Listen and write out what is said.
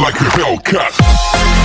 like a Hellcat.